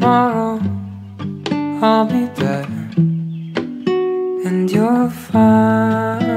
tomorrow I'll be better and you're fine.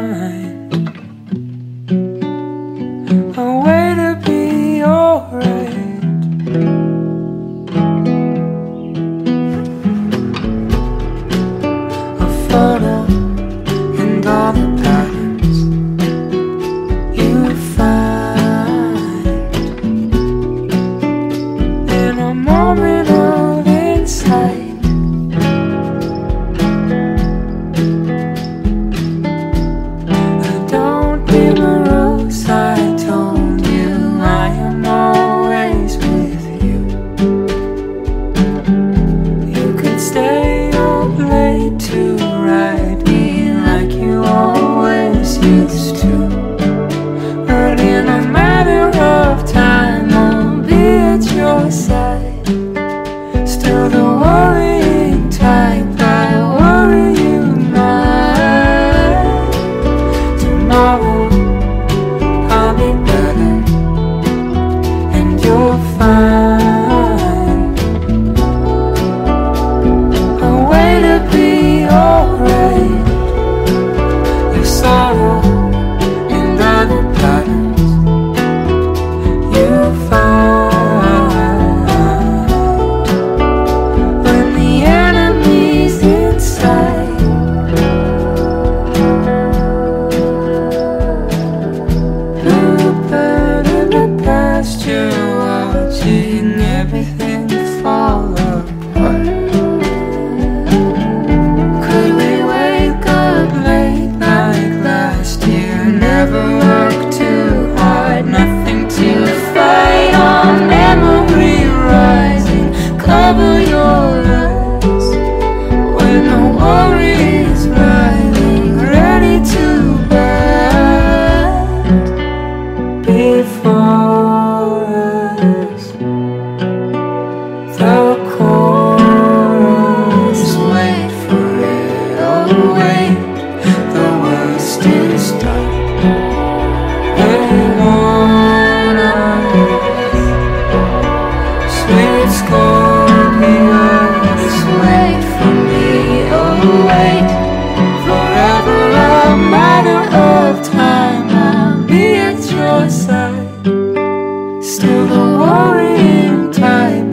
worrying type.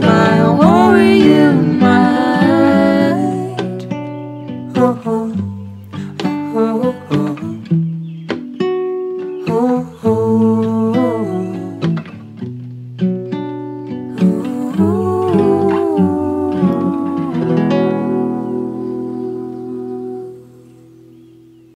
Oh, oh, oh, oh, oh, oh.